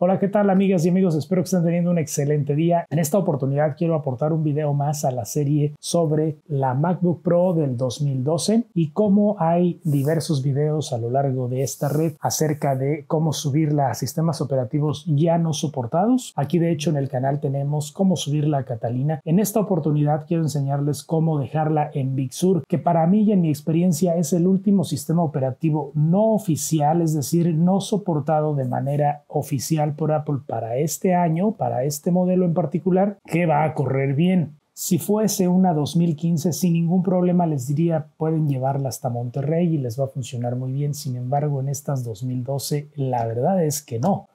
Hola, ¿qué tal amigas y amigos? Espero que estén teniendo un excelente día. En esta oportunidad quiero aportar un video más a la serie sobre la MacBook Pro del 2012 y cómo hay diversos videos a lo largo de esta red acerca de cómo subirla a sistemas operativos ya no soportados. Aquí de hecho en el canal tenemos cómo subirla a Catalina. En esta oportunidad quiero enseñarles cómo dejarla en Big Sur, que para mí y en mi experiencia es el último sistema operativo no oficial, es decir, no soportado de manera oficial por Apple para este año, para este modelo en particular, que va a correr bien. Si fuese una 2015, sin ningún problema les diría pueden llevarla hasta Monterrey y les va a funcionar muy bien. Sin embargo, en estas 2012, la verdad es que no.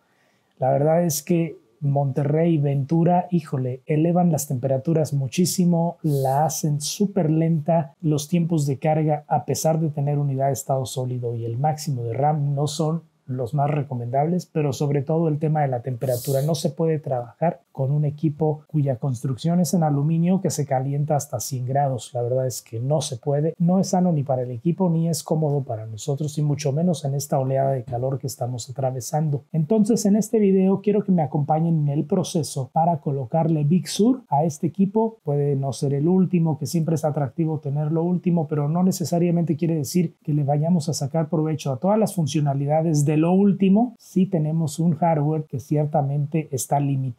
La verdad es que Monterrey Ventura, híjole, elevan las temperaturas muchísimo, la hacen súper lenta, los tiempos de carga, a pesar de tener unidad de estado sólido y el máximo de RAM, no son los más recomendables, pero sobre todo el tema de la temperatura. No se puede trabajar con un equipo cuya construcción es en aluminio que se calienta hasta 100 grados. La verdad es que no se puede, no es sano ni para el equipo ni es cómodo para nosotros y mucho menos en esta oleada de calor que estamos atravesando. Entonces en este video quiero que me acompañen en el proceso para colocarle Big Sur a este equipo. Puede no ser el último, que siempre es atractivo tener lo último, pero no necesariamente quiere decir que le vayamos a sacar provecho a todas las funcionalidades de lo último. Si tenemos un hardware que ciertamente está limitado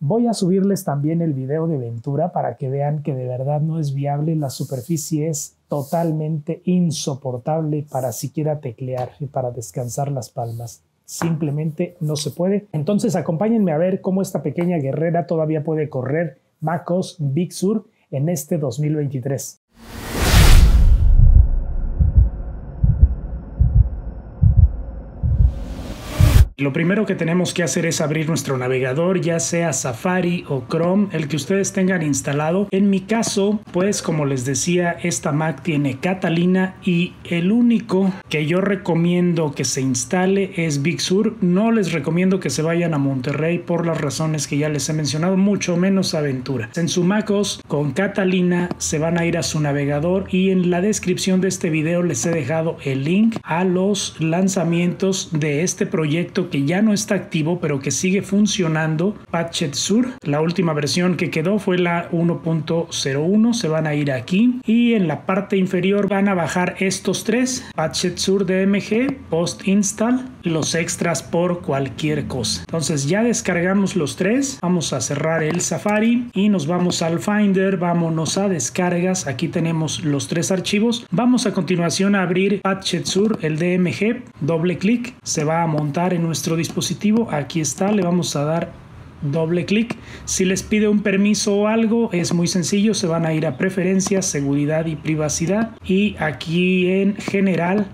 Voy a subirles también el video de Ventura para que vean que de verdad no es viable. La superficie es totalmente insoportable para siquiera teclear y para descansar las palmas. Simplemente no se puede. Entonces acompáñenme a ver cómo esta pequeña guerrera todavía puede correr MacOS Big Sur en este 2023. Lo primero que tenemos que hacer es abrir nuestro navegador, ya sea Safari o Chrome, el que ustedes tengan instalado. En mi caso, pues como les decía, esta Mac tiene Catalina y el único que yo recomiendo que se instale es Big Sur. No les recomiendo que se vayan a Monterrey por las razones que ya les he mencionado, mucho menos Aventura. En su MacOS con Catalina se van a ir a su navegador y en la descripción de este video les he dejado el link a los lanzamientos de este proyecto que ya no está activo pero que sigue funcionando, Patchet Sur. La última versión que quedó fue la 1.01, se van a ir aquí y en la parte inferior van a bajar estos tres, Patchet Sur DMG, Post Install, los extras por cualquier cosa. Entonces ya descargamos los tres, vamos a cerrar el Safari y nos vamos al Finder, vámonos a descargas, aquí tenemos los tres archivos, vamos a continuación a abrir Patchet Sur, el DMG, doble clic, se va a montar en nuestro dispositivo. Aquí está, le vamos a dar doble clic. Si les pide un permiso o algo, es muy sencillo, se van a ir a preferencias, seguridad y privacidad y aquí en general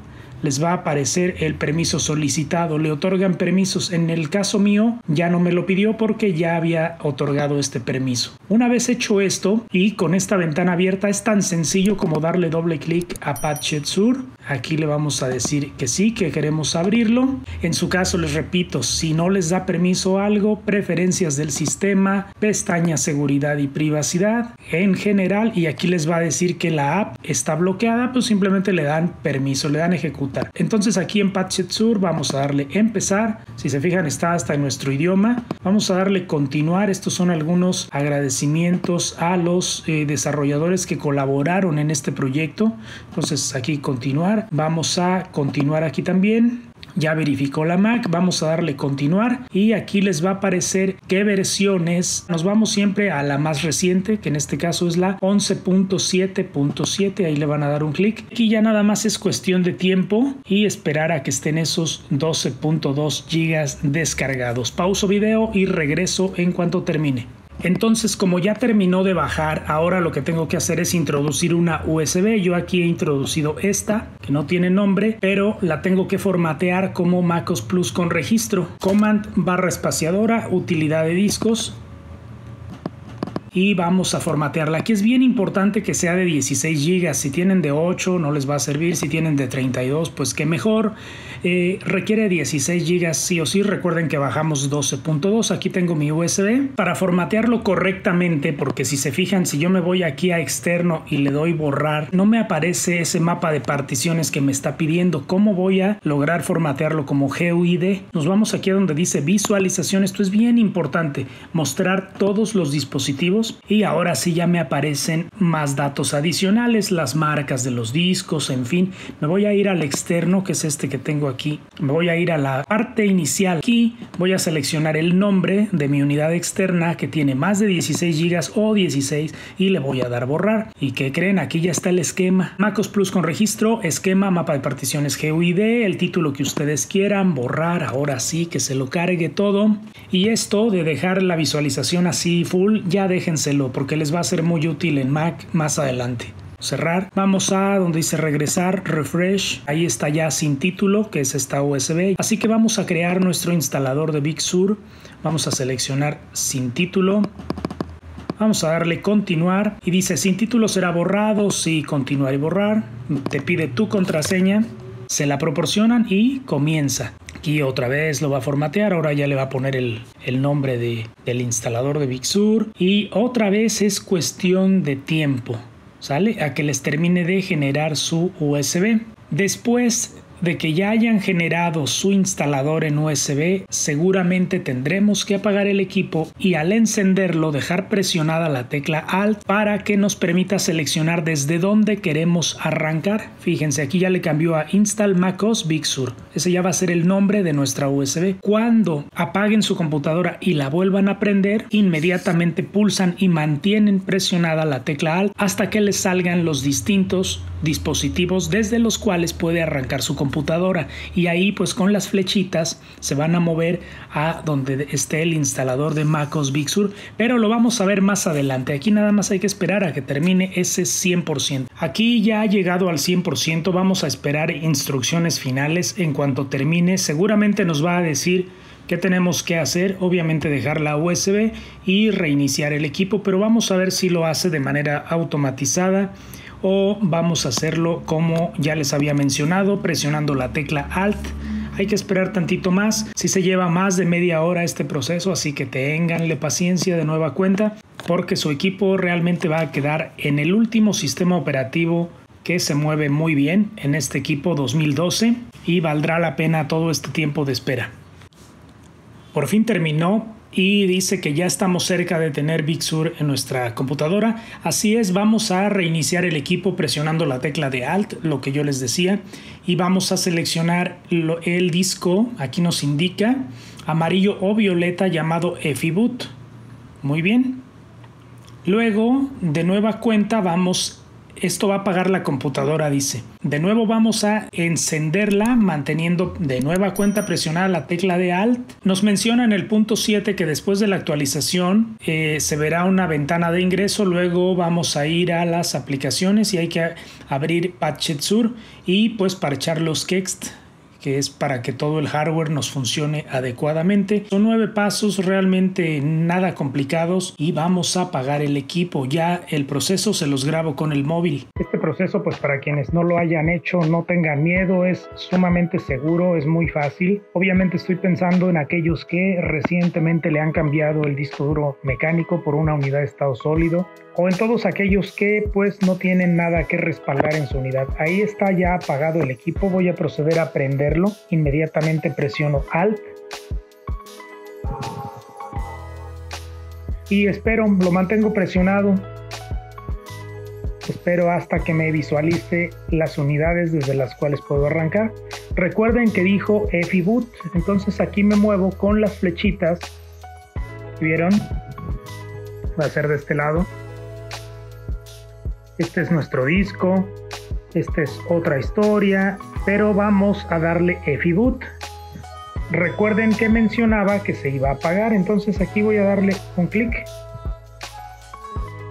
les va a aparecer el permiso solicitado. Le otorgan permisos. En el caso mío ya no me lo pidió porque ya había otorgado este permiso. Una vez hecho esto y con esta ventana abierta es tan sencillo como darle doble clic a Patchet Sur. Aquí le vamos a decir que sí, que queremos abrirlo. En su caso les repito, si no les da permiso algo, preferencias del sistema, pestaña seguridad y privacidad en general y aquí les va a decir que la app está bloqueada, pues simplemente le dan permiso, le dan ejecutar entonces aquí en Patchet Sur vamos a darle empezar. Si se fijan está hasta en nuestro idioma. Vamos a darle continuar. Estos son algunos agradecimientos a los eh, desarrolladores que colaboraron en este proyecto. Entonces aquí continuar. Vamos a continuar aquí también ya verificó la Mac, vamos a darle continuar y aquí les va a aparecer qué versiones. Nos vamos siempre a la más reciente, que en este caso es la 11.7.7, ahí le van a dar un clic. Aquí ya nada más es cuestión de tiempo y esperar a que estén esos 12.2 gigas descargados. Pauso video y regreso en cuanto termine. Entonces, como ya terminó de bajar, ahora lo que tengo que hacer es introducir una USB. Yo aquí he introducido esta, que no tiene nombre, pero la tengo que formatear como MacOS Plus con registro. Command barra espaciadora, utilidad de discos, y vamos a formatearla. Aquí es bien importante que sea de 16 GB. Si tienen de 8 no les va a servir, si tienen de 32 pues qué mejor. Eh, requiere 16 GB sí o sí. Recuerden que bajamos 12.2. Aquí tengo mi USB. Para formatearlo correctamente, porque si se fijan, si yo me voy aquí a externo y le doy borrar, no me aparece ese mapa de particiones que me está pidiendo. ¿Cómo voy a lograr formatearlo como GUID? Nos vamos aquí a donde dice visualización. Esto es bien importante. Mostrar todos los dispositivos y ahora sí ya me aparecen más datos adicionales, las marcas de los discos, en fin. Me voy a ir al externo, que es este que tengo aquí. Voy a ir a la parte inicial. Aquí voy a seleccionar el nombre de mi unidad externa que tiene más de 16 GB o 16 y le voy a dar borrar. ¿Y qué creen? Aquí ya está el esquema. MacOS Plus con registro, esquema, mapa de particiones GUID, el título que ustedes quieran, borrar, ahora sí que se lo cargue todo. Y esto de dejar la visualización así full, ya déjenselo porque les va a ser muy útil en Mac más adelante cerrar. Vamos a donde dice regresar, refresh. Ahí está ya sin título, que es esta USB. Así que vamos a crear nuestro instalador de Big Sur. Vamos a seleccionar sin título. Vamos a darle continuar y dice sin título será borrado, sí, continuar y borrar. Te pide tu contraseña, se la proporcionan y comienza. Aquí otra vez lo va a formatear, ahora ya le va a poner el, el nombre de, del instalador de Big Sur y otra vez es cuestión de tiempo. ¿Sale? A que les termine de generar su USB. Después de que ya hayan generado su instalador en USB, seguramente tendremos que apagar el equipo y al encenderlo dejar presionada la tecla Alt para que nos permita seleccionar desde dónde queremos arrancar. Fíjense, aquí ya le cambió a Install MacOS Big Sur. Ese ya va a ser el nombre de nuestra USB. Cuando apaguen su computadora y la vuelvan a prender, inmediatamente pulsan y mantienen presionada la tecla Alt hasta que les salgan los distintos dispositivos desde los cuales puede arrancar su computadora. Y ahí pues con las flechitas se van a mover a donde esté el instalador de MacOS Big Sur. Pero lo vamos a ver más adelante. Aquí nada más hay que esperar a que termine ese 100% aquí ya ha llegado al 100% vamos a esperar instrucciones finales. En cuanto termine seguramente nos va a decir ¿Qué tenemos que hacer? Obviamente dejar la USB y reiniciar el equipo, pero vamos a ver si lo hace de manera automatizada o vamos a hacerlo como ya les había mencionado, presionando la tecla Alt. Hay que esperar tantito más. Si se lleva más de media hora este proceso, así que tenganle paciencia de nueva cuenta, porque su equipo realmente va a quedar en el último sistema operativo que se mueve muy bien en este equipo 2012 y valdrá la pena todo este tiempo de espera. Por fin terminó y dice que ya estamos cerca de tener Big Sur en nuestra computadora. Así es, vamos a reiniciar el equipo presionando la tecla de Alt, lo que yo les decía, y vamos a seleccionar el disco, aquí nos indica amarillo o violeta llamado EFIBoot. Muy bien. Luego, de nueva cuenta, vamos esto va a apagar la computadora, dice. De nuevo vamos a encenderla manteniendo de nueva cuenta presionada la tecla de Alt. Nos menciona en el punto 7 que después de la actualización eh, se verá una ventana de ingreso. Luego vamos a ir a las aplicaciones y hay que abrir Patchetsur y pues parchar los Kext que es para que todo el hardware nos funcione adecuadamente. Son nueve pasos realmente nada complicados y vamos a apagar el equipo. Ya el proceso se los grabo con el móvil. Este proceso pues para quienes no lo hayan hecho no tengan miedo, es sumamente seguro, es muy fácil. Obviamente estoy pensando en aquellos que recientemente le han cambiado el disco duro mecánico por una unidad de estado sólido o en todos aquellos que pues no tienen nada que respaldar en su unidad. Ahí está ya apagado el equipo, voy a proceder a prenderlo. Inmediatamente presiono Alt y espero, lo mantengo presionado. Espero hasta que me visualice las unidades desde las cuales puedo arrancar. Recuerden que dijo Boot, entonces aquí me muevo con las flechitas. ¿Vieron? Va a ser de este lado este es nuestro disco, esta es otra historia, pero vamos a darle Boot. Recuerden que mencionaba que se iba a apagar, entonces aquí voy a darle un clic.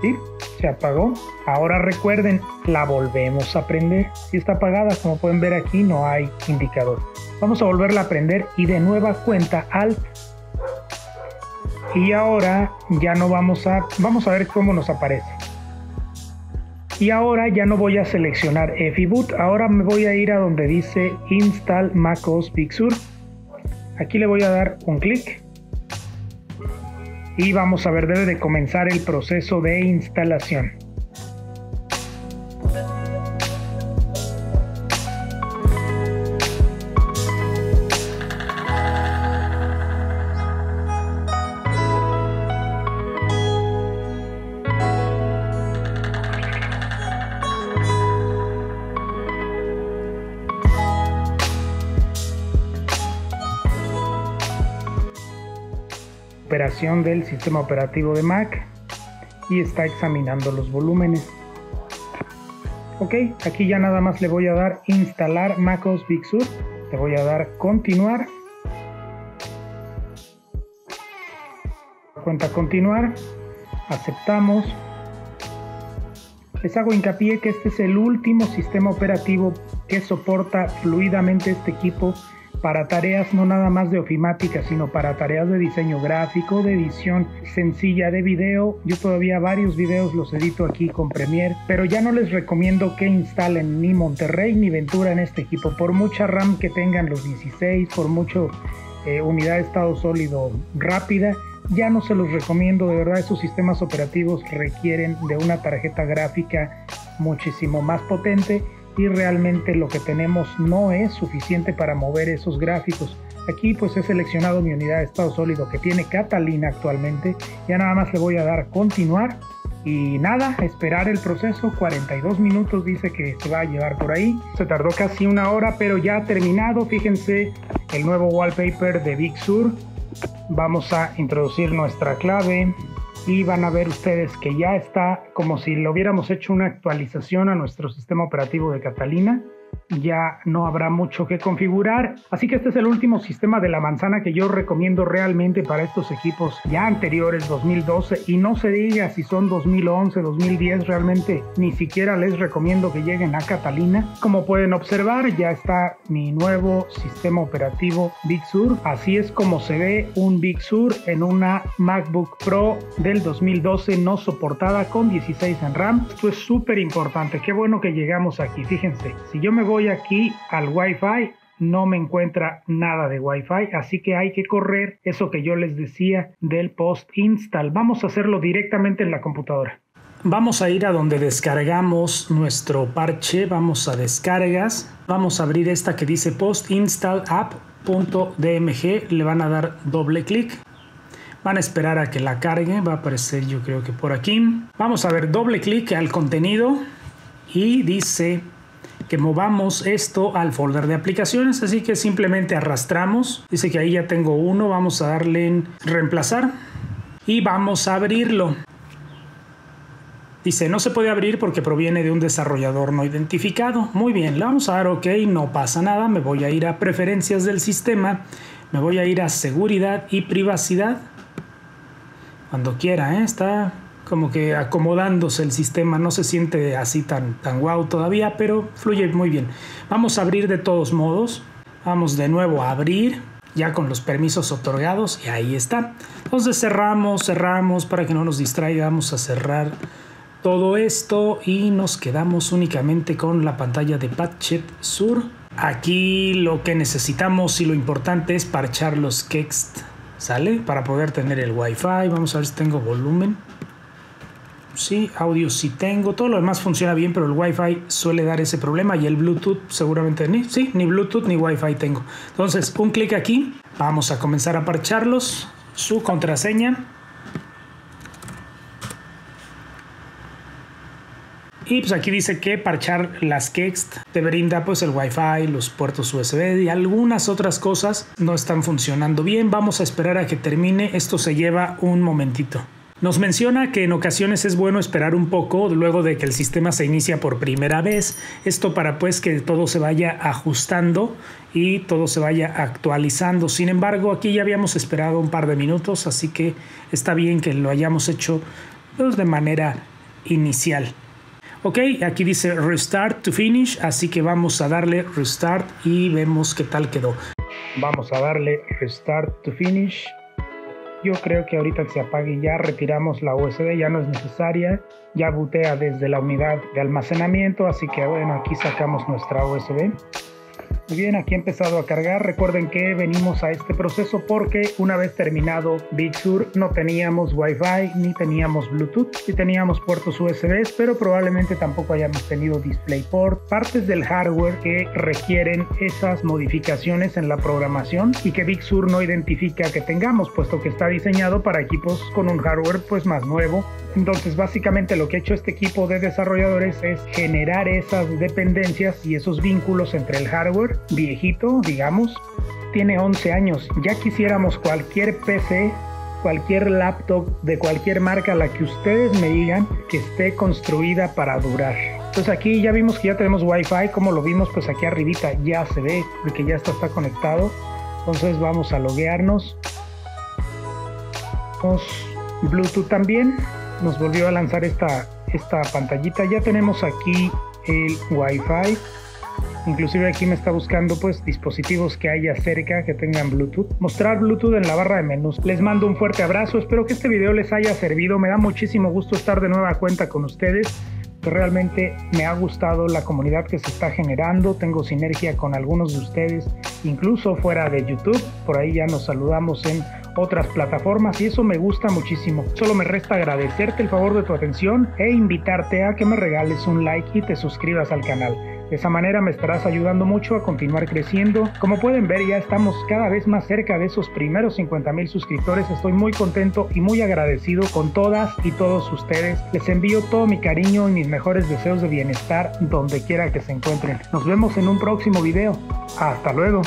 ¿Sí? Se apagó. Ahora recuerden, la volvemos a prender. Si está apagada, como pueden ver aquí, no hay indicador. Vamos a volverla a prender y de nueva cuenta Alt. Y ahora ya no vamos a... Vamos a ver cómo nos aparece. Y ahora ya no voy a seleccionar FIBoot, ahora me voy a ir a donde dice Install MacOS Big Sur. Aquí le voy a dar un clic y vamos a ver, debe de comenzar el proceso de instalación. Del sistema operativo de Mac y está examinando los volúmenes. Ok, aquí ya nada más le voy a dar instalar MacOS Big Sur, le voy a dar continuar. Cuenta continuar, aceptamos. Les hago hincapié que este es el último sistema operativo que soporta fluidamente este equipo para tareas no nada más de ofimática, sino para tareas de diseño gráfico, de edición sencilla de video. Yo todavía varios videos los edito aquí con Premiere, pero ya no les recomiendo que instalen ni Monterrey ni Ventura en este equipo. Por mucha RAM que tengan los 16, por mucho eh, unidad de estado sólido rápida, ya no se los recomiendo, de verdad esos sistemas operativos requieren de una tarjeta gráfica muchísimo más potente y realmente lo que tenemos no es suficiente para mover esos gráficos. Aquí pues he seleccionado mi unidad de estado sólido que tiene Catalina actualmente. Ya nada más le voy a dar continuar y nada, esperar el proceso. 42 minutos dice que se va a llevar por ahí. Se tardó casi una hora pero ya ha terminado. Fíjense el nuevo wallpaper de Big Sur. Vamos a introducir nuestra clave y van a ver ustedes que ya está como si le hubiéramos hecho una actualización a nuestro sistema operativo de Catalina ya no habrá mucho que configurar. Así que este es el último sistema de la manzana que yo recomiendo realmente para estos equipos ya anteriores 2012 y no se diga si son 2011, 2010, realmente ni siquiera les recomiendo que lleguen a Catalina. Como pueden observar ya está mi nuevo sistema operativo Big Sur. Así es como se ve un Big Sur en una MacBook Pro del 2012 no soportada con 16 en RAM. Esto es súper importante. Qué bueno que llegamos aquí. Fíjense, si yo me voy aquí al Wi-Fi, no me encuentra nada de Wi-Fi, así que hay que correr eso que yo les decía del post install. Vamos a hacerlo directamente en la computadora. Vamos a ir a donde descargamos nuestro parche, vamos a descargas, vamos a abrir esta que dice post install app.dmg, le van a dar doble clic. Van a esperar a que la cargue, va a aparecer yo creo que por aquí. Vamos a ver doble clic al contenido y dice que movamos esto al folder de aplicaciones, así que simplemente arrastramos. Dice que ahí ya tengo uno, vamos a darle en reemplazar y vamos a abrirlo. Dice, no se puede abrir porque proviene de un desarrollador no identificado. Muy bien, le vamos a dar OK, no pasa nada. Me voy a ir a preferencias del sistema. Me voy a ir a seguridad y privacidad. Cuando quiera, ¿eh? está como que acomodándose el sistema, no se siente así tan, tan guau todavía, pero fluye muy bien. Vamos a abrir de todos modos, vamos de nuevo a abrir, ya con los permisos otorgados, y ahí está. Entonces cerramos, cerramos para que no nos distraiga, vamos a cerrar todo esto y nos quedamos únicamente con la pantalla de Patchet Sur. Aquí lo que necesitamos y lo importante es parchar los Kext, ¿sale? Para poder tener el Wi-Fi. Vamos a ver si tengo volumen. Sí, audio sí tengo, todo lo demás funciona bien, pero el Wi-Fi suele dar ese problema y el Bluetooth seguramente ni, sí, ni Bluetooth ni Wi-Fi tengo. Entonces, un clic aquí, vamos a comenzar a parcharlos, su contraseña. Y pues aquí dice que parchar las Kext te brinda pues el Wi-Fi, los puertos USB y algunas otras cosas no están funcionando bien. Vamos a esperar a que termine. Esto se lleva un momentito. Nos menciona que en ocasiones es bueno esperar un poco luego de que el sistema se inicia por primera vez, esto para pues que todo se vaya ajustando y todo se vaya actualizando. Sin embargo, aquí ya habíamos esperado un par de minutos, así que está bien que lo hayamos hecho pues, de manera inicial. Ok, aquí dice restart to finish, así que vamos a darle restart y vemos qué tal quedó. Vamos a darle restart to finish Yo creo que ahorita que se apague ya retiramos la USB, ya no es necesaria. Ya butea desde la unidad de almacenamiento, así que bueno, aquí sacamos nuestra USB. Bien, aquí ha empezado a cargar. Recuerden que venimos a este proceso porque una vez terminado Big Sur no teníamos Wi-Fi ni teníamos Bluetooth. Sí teníamos puertos USB, pero probablemente tampoco hayamos tenido DisplayPort. Partes del hardware que requieren esas modificaciones en la programación y que Big Sur no identifica que tengamos, puesto que está diseñado para equipos con un hardware pues más nuevo. Entonces básicamente lo que ha hecho este equipo de desarrolladores es generar esas dependencias y esos vínculos entre el hardware viejito, digamos, tiene 11 años. Ya quisiéramos cualquier PC, cualquier laptop de cualquier marca, la que ustedes me digan que esté construida para durar. Entonces aquí ya vimos que ya tenemos Wi-Fi, como lo vimos pues aquí arribita ya se ve que ya está, está conectado. Entonces vamos a loguearnos. Bluetooth también. Nos volvió a lanzar esta, esta pantallita. Ya tenemos aquí el Wi-Fi. Inclusive aquí me está buscando pues dispositivos que haya cerca que tengan Bluetooth. Mostrar Bluetooth en la barra de menús. Les mando un fuerte abrazo. Espero que este video les haya servido. Me da muchísimo gusto estar de nueva cuenta con ustedes. Realmente me ha gustado la comunidad que se está generando. Tengo sinergia con algunos de ustedes, incluso fuera de YouTube. Por ahí ya nos saludamos en otras plataformas y eso me gusta muchísimo. Solo me resta agradecerte el favor de tu atención e invitarte a que me regales un like y te suscribas al canal. De esa manera me estarás ayudando mucho a continuar creciendo. Como pueden ver, ya estamos cada vez más cerca de esos primeros 50 mil suscriptores. Estoy muy contento y muy agradecido con todas y todos ustedes. Les envío todo mi cariño y mis mejores deseos de bienestar donde quiera que se encuentren. Nos vemos en un próximo video. Hasta luego.